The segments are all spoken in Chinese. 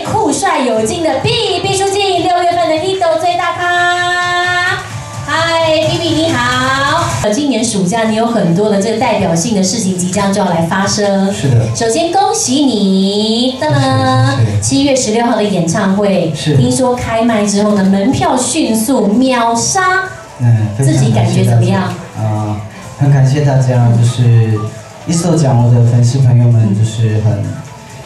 最酷帅有劲的 B 毕书尽，六月份的 Hito 最大咖。嗨，B B 你好。呃，今年暑假你有很多的这个代表性的事情即将就要来发生。是的。首先恭喜你，噔噔，七月十六号的演唱会，是。听说开卖之后呢，门票迅速秒杀。嗯，自己感觉怎么样？啊，很感谢大家，就是一直都讲我的粉丝朋友们，就是很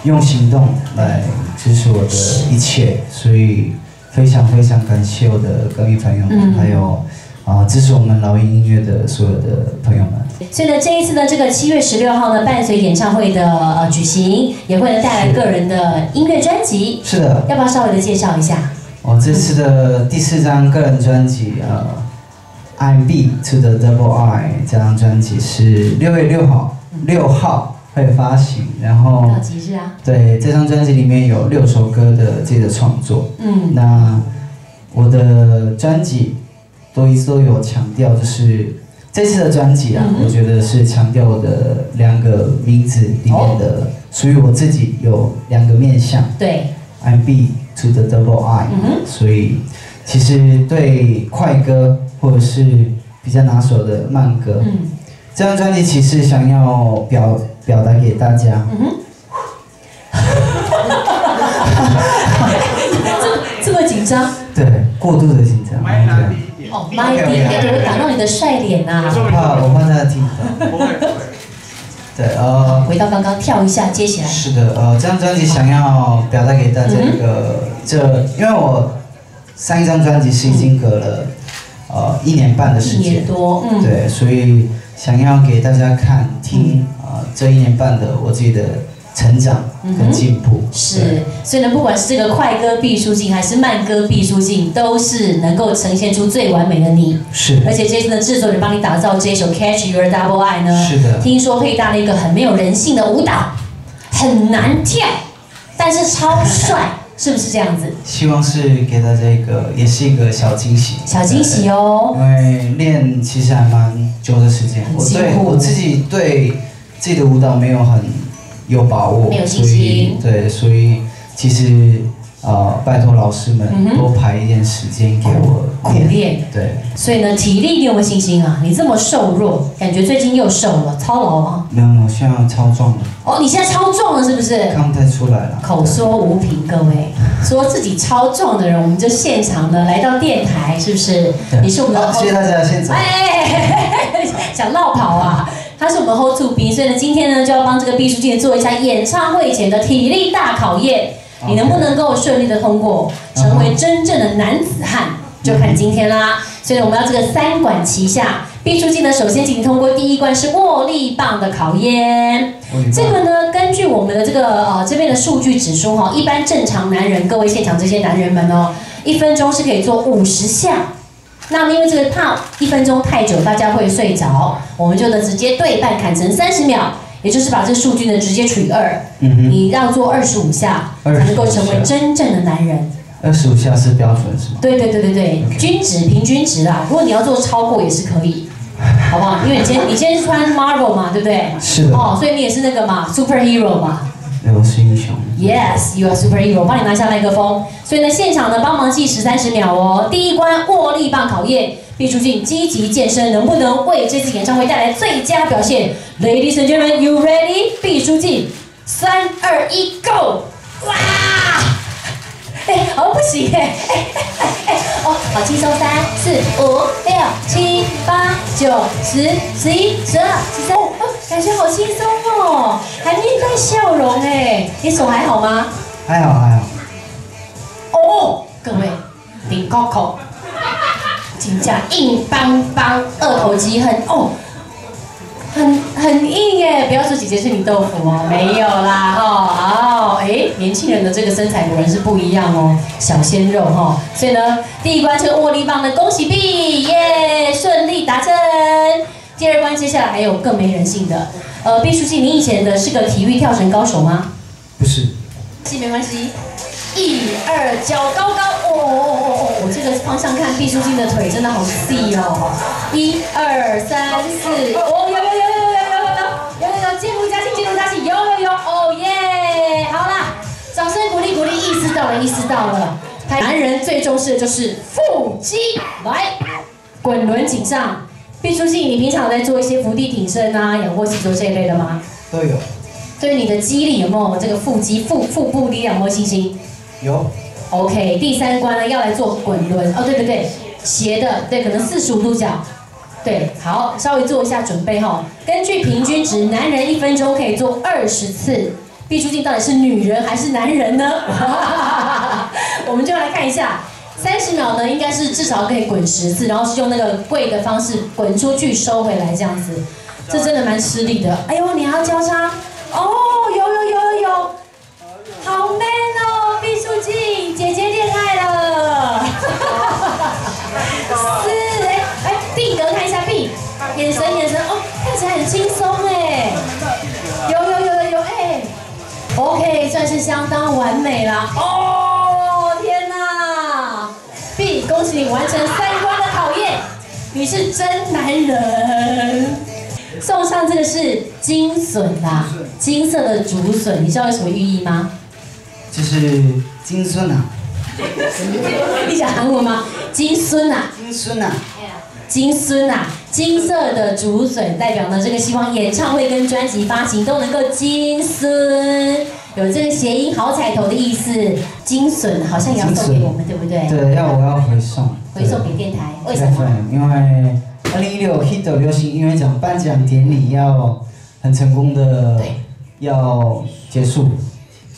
用行动来支持我的一切，所以非常非常感谢我的歌迷朋友们，还有啊支持我们老鹰音乐的所有的朋友们。所以呢，这一次的，这个七月十六号呢，伴随演唱会的呃举行，也会呢带来个人的音乐专辑。是的。要不要稍微的介绍一下？我这次的第四张个人专辑呃。I'm B to the double I 这张专辑是六月六号六号会发行，然后对这张专辑里面有六首歌的自己的创作。嗯，那我的专辑都一直都有强调，就是这次的专辑啊，我觉得是强调我的两个名字里面的属于我自己有两个面相。对，I'm B to the double I，所以其实对快歌。或者是比较拿手的慢歌，嗯，这张专辑其实想要表表达给大家，嗯哼，这这么紧张？对，过度的紧张。麦拿低一点，哦，麦低一点，会打到你的帅脸呐。我怕，我怕大家听不到。不会，不会。对，呃，回到刚刚，跳一下，接起来。是的，呃，这张专辑想要表达给大家一个，这因为我上一张专辑是已经隔了。呃，一年半的时间，一年多，嗯，对，所以想要给大家看听啊，这一年半的我自己的成长跟进步，是，所以呢，不管是这个快歌毕书尽还是慢歌毕书尽，都是能够呈现出最完美的你，是，而且这次的，制作人帮你打造这一首 Catch Your Double I 呢，是的，听说配搭了一个很没有人性的舞蹈，很难跳，但是超帅。是不是这样子？希望是给大家一个，也是一个小惊喜。小惊喜哦。因为练其实还蛮久的时间，我对我自己对自己的舞蹈没有很有把握，没有信心。对，所以其实。呃，拜托老师们多排一点时间给我苦练。对，所以呢，体力你有没有信心啊？你这么瘦弱，感觉最近又瘦了，操劳吗？没有，我现在超壮了。哦，你现在超壮了是不是？看不太出来了。口说无凭，各位说自己超壮的人，我们就现场呢来到电台，是不是？你是我们的。谢谢大家，现场。哎，想绕跑啊？他是我们 hold 住 B，，所以呢，今天呢就要帮这个毕书尽做一下演唱会前的体力大考验。你能不能够顺利的通过，成为真正的男子汉，就看今天啦。所以我们要这个三管齐下。毕书尽呢，首先请通过第一关是握力棒的考验。这个呢，根据我们的这个呃这边的数据指出哈，一般正常男人，各位现场这些男人们哦，一分钟是可以做五十下。那因为这个怕一分钟太久，大家会睡着，我们就呢直接对半砍成三十秒。也就是把这数据呢直接除以二，你要做二十五下才能够成为真正的男人。二十五下是标准是吗？对对对对对，均值平均值啦。如果你要做超过也是可以，好不好？因为你今天你今天穿 Marvel 嘛，对不对？是的。哦，所以你也是那个嘛，Superhero 嘛。我是英雄。Yes，you are superhero。帮你拿下麦克风。所以呢，现场呢帮忙计时三十秒哦。第一关握力棒考验。毕书尽积极健身，能不能为这次演唱会带来最佳表现？Ladies and gentlemen, you ready？毕书尽，三二一，Go！哇！哎，哦不行哎，哎哎哎哦，好轻松，三四五六七八九十十一十二十三，哦，感觉好轻松哦，还面带笑容哎，你手还好吗？还好还好。哦，各位，顶 Coco。请假硬邦邦，二头肌很哦，很很硬耶！不要说姐姐是你豆腐哦，没有啦哦 哦，哎，年轻人的这个身材果然是不一样哦，小鲜肉哈。所以呢，第一关这个握力棒的，恭喜毕耶，顺利达成。第二关接下来还有更没人性的，呃，毕书记，你以前的是个体育跳绳高手吗？不是。没关系。一二，脚高高，哦哦哦哦哦！我这个方向看，毕书尽的腿真的好细哦。一二三四，哦，思。到了，意识到了。男人最重视的就是腹肌，来，滚轮颈上。毕书尽，你平常在做一些伏地挺身啊、仰卧起坐这一类的吗？都有。对你的肌力有没有这个腹肌、腹腹部力量有没有信心？有。OK，第三关呢要来做滚轮哦，对对对，斜的，对，可能四十五度角。对，好，稍微做一下准备哈。根据平均值，男人一分钟可以做二十次。毕淑静到底是女人还是男人呢？我们就来看一下，三十秒呢，应该是至少可以滚十次，然后是用那个跪的方式滚出去收回来这样子。这真的蛮吃力的。哎呦，你还要交叉？哦，有有有有有，好美相当完美了。哦天哪，，B，，恭喜你完成三关的考验，你是真男人。送上这个是金笋啦，金色的竹笋，你知道有什么寓意吗？就是金孙啊。你想韩文吗？金孙啊。金孙啊。金孙啊，金色的竹笋代表呢，这个希望演唱会跟专辑发行都能够金孙，有这个谐音好彩头的意思。金笋好像也要送给我们，对不对？对，要我要回送。回送给电台，为什么？因为。二零一六 Hit 流行音乐奖颁奖典礼要很成功的要结束，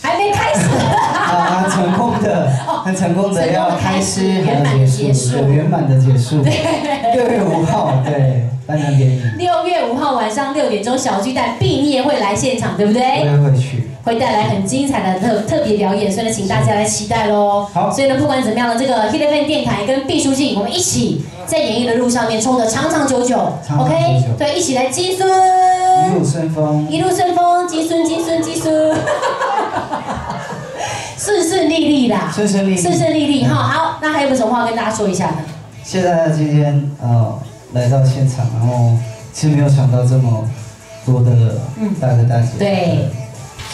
还没开始 啊，成功的，很成功的要开始圆满结束，圆满的结束，六月五号对颁奖典礼，六月五号晚上六点钟小巨蛋毕业会来现场，对不对？我也会去。会带来很精彩的特特别表演，所以呢，请大家来期待喽。好，所以呢，不管怎么样呢，这个 Hit FM 电台跟毕书尽，我们一起在演艺的路上面冲的长长久久。OK，对，一起来金孙，一路顺风，一路顺风，金孙金孙金孙，顺顺利利啦，顺顺利利，顺顺利利哈。好，那还有什么话跟大家说一下呢？谢谢大家今天呃来到现场，然后其实没有想到这么多的大哥大姐。对。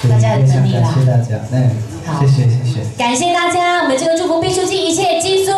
大家的支持感谢大家嗯好。谢谢谢谢。感谢大家我们这个祝福必收镜一切皆遵